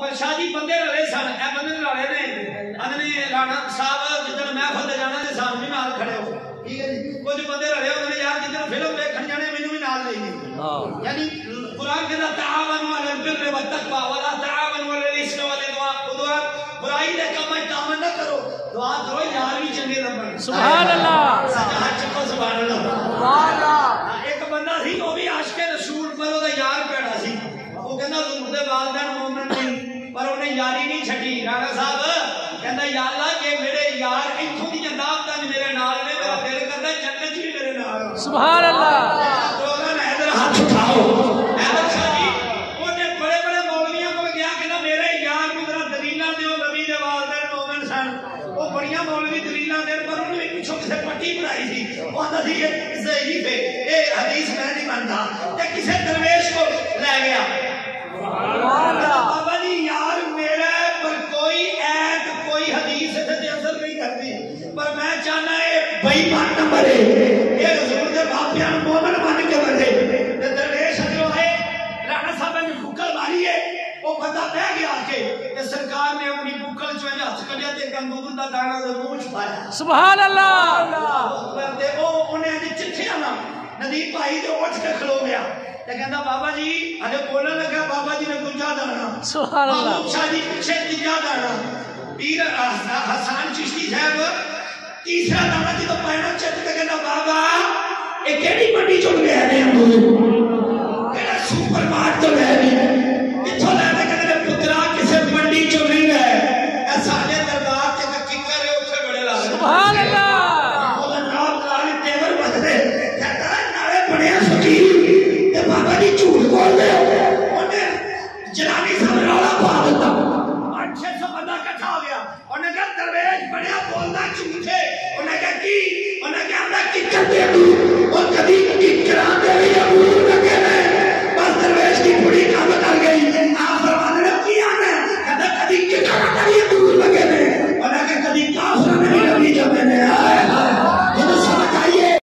ਪ੍ਰਸ਼ਾਦੀ ਬੰਦੇ ਰਲੇ ਸਨ ਇਹ ਬੰਦੇ ਰਲੇ ਨੇ ਅਦਨੇ ਰਾਣਾ ਸਾਹਿਬ ਜਿੱਦਣ ਮਹਿਫਲ ਤੇ ਜਾਣਾ ਤੇ ਸਾਨੂੰ ਵੀ ਨਾਲ ਖੜੇ ਹੋ ਠੀਕ ਹੈ ਜੀ ਕੁਝ ਬੰਦੇ ਰਲੇ ਉਹਨੇ ਯਾਰ ਜਿੱਦਣ ਫਿਲਮ ਦੇਖਣ ਜਾਣੇ ਮੈਨੂੰ ਵੀ ਨਾਲ ਲੈ ਜੀ ਹਾਂ ਯਾਨੀ ਕੁਰਾਨ ਕਹਿੰਦਾ ਤਾਵਨ ਵਲ ਬਿਰ ਵ ਤਕਵਾ ਵਲਾ ਤਾਵਨ ਵਲ ਇਸਮ ਵਲ ਦੁਆ ਉਦਵਾ ਬੁਰਾਈ ਦੇ ਕੰਮ ਵਿੱਚ ਤਾਮਨ ਨਾ ਕਰੋ ਦੁਆ ਕਰੋ ਯਾਰ ਵੀ ਚੰਗੇ ਲੱਭਣ ਸੁਭਾਨ ਅੱਲਾਹ ਛੱਡੀ ਰਾਣਾ ਸਾਹਿਬ ਕਹਿੰਦਾ ਯਾ ਅੱਲਾ ਜੇ ਮੇਰੇ ਯਾਰ ਇੱਥੋਂ ਦੀਆਂ ਨਾਮਤਾਂ ਮੇਰੇ ਨਾਲ ਨੇ ਮੇਰਾ ਦਿਲ ਕਰਦਾ ਜੰਨਤ ਵੀ ਮੇਰੇ ਨਾਲ ਹੋ ਸੁਭਾਨ ਅੱਲਾ ਦੋਨਾਂ ਨੇ ਇਧਰ ਹੱਥ ਉਠਾਓ ਐਦਰ ਛੱਡੀ ਉਹਨੇ ਬੜੇ ਬੜੇ ਮੌਲਵੀਆਂ ਕੋਲ ਗਿਆ ਕਹਿੰਦਾ ਮੇਰੇ ਯਾਰ ਨੂੰ ਮੇਰਾ ਦਲੀਲਾਂ ਦਿਓ ਨਬੀ ਦੇ ਵਾਲਦੈਨ ਮੌਮਨ ਸਨ ਉਹ ਬੜੀਆਂ ਮੌਲਵੀ ਦਲੀਲਾਂ ਦੇਣ ਪਰ ਉਹਨੇ ਪਿੱਛੋਂ ਕਿਸੇ ਪੱਟੀ ਬਣਾਈ ਸੀ ਉਹ ਆਂਦਾ ਸੀ ਕਿ ਜ਼ੈਗੀ ਤੇ ਇਹ ਹਦੀਸ ਮੈਂ ਨਹੀਂ ਮੰਨਦਾ ਤੇ ਕਿਸੇ ਦਰਵੇਸ਼ ਕੋਲ ਲੈ ਗਿਆ ਪਰ ਮੈਂ ਚਾਹਨਾ ਇਹ ਬੇਈਮਾਨ ਨਾ ਮਰੇ ਇਹ ਰਸੂਲ ਦੇ ਬਾਪਿਆਂ ਨੂੰ ਮੋਮਨ ਮੰਨ ਕੇ ਮਰੇ ਤੇ ਦਰਵੇਸ਼ ਅਗਰੋਂ ਆਏ ਰਾਣਾ ਸਾਹਿਬ ਨੇ ਫੁਕਲ ਮਾਰੀ ਹੈ ਉਹ ਬੰਦਾ ਬਹਿ ਗਿਆ ਕੇ ਤੇ ਸਰਕਾਰ ਨੇ ਆਪਣੀ ਫੁਕਲ ਚੋਂ ਇੰਜ ਹੱਥ ਕੱਢਿਆ ਤੇ ਗੰਗੂਰ ਦਾ ਦਾਣਾ ਉਹਦੇ ਮੂੰਹ ਚ ਪਾਇਆ सुभान अल्लाह ਤੇ ਉਹ ਉਹਨੇ ਅੱਜ ਚਿੱਠੀਆਂ ਨਾ ਨਦੀਪ ਭਾਈ ਤੇ ਉੱਠ ਕੇ ਖਲੋ ਗਿਆ ਤੇ ਕਹਿੰਦਾ ਬਾਬਾ ਜੀ ਹਲੇ ਬੋਲਣ ਲੱਗਾ ਬਾਬਾ ਜੀ ਨੇ ਦੂਜਾ ਦਾਣਾ सुभान अल्लाह महमूद शाह जी पीछे तीजा दाना पीर हसन चिश्ती साहब तीसरा दादाजी तो पहना चेत का कहना बाबा ये कैडी मंडी चो ले रहे हैं तू केड़ा सुपरमार्केट तो ले रहे हैं। इतना ले रहे कहना पुत्रा किसे मंडी चो नहीं है। ऐसा साडे दरबार के का किक्का है उसे बड़े लाल। सुभान अल्लाह बोला नाम लाने तेवर बसदे। बाबा जी झूठ बोल रहे हो। ओने जनानी सामने वाला पा देता। 600 बंदा इकट्ठा हो गया। ओने कहा बोलना झूठे